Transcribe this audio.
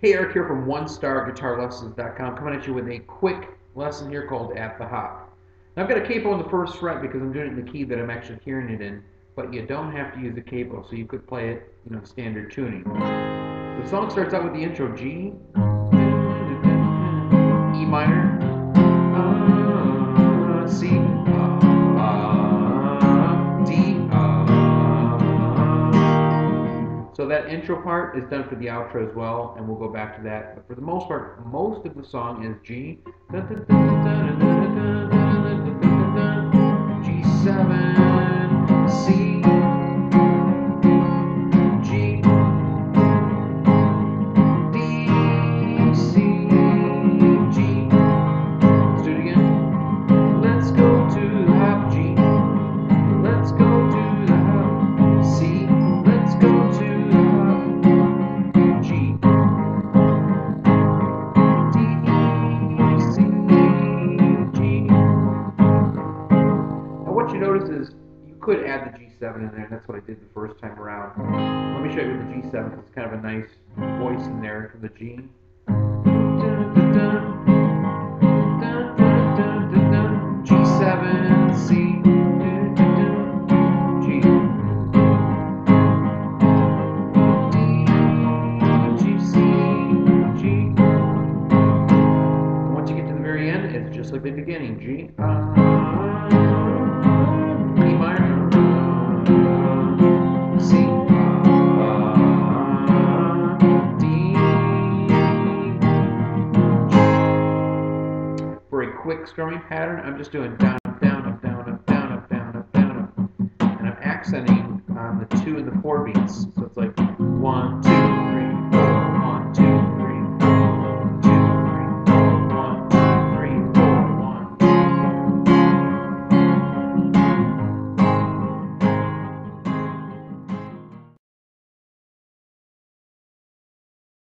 Hey, Eric here from OneStarGuitarLessons.com coming at you with a quick lesson here called At the Hop. Now I've got a capo in the first fret because I'm doing it in the key that I'm actually hearing it in, but you don't have to use a capo, so you could play it, you know, standard tuning. The song starts out with the intro G, So that intro part is done for the outro as well, and we'll go back to that. But for the most part, most of the song is G, G7, you notice is you could add the G7 in there, that's what I did the first time around. Let me show you with the G7 because it's kind of a nice voice in there for the G. G7, C, G, D, G, C, G. Once you get to the very end, it's just like the beginning. G, quick strumming pattern, I'm just doing down, up, down, up, down, up, down, up, down, up, down, up. And I'm accenting on the two and the four beats. So it's like one, two,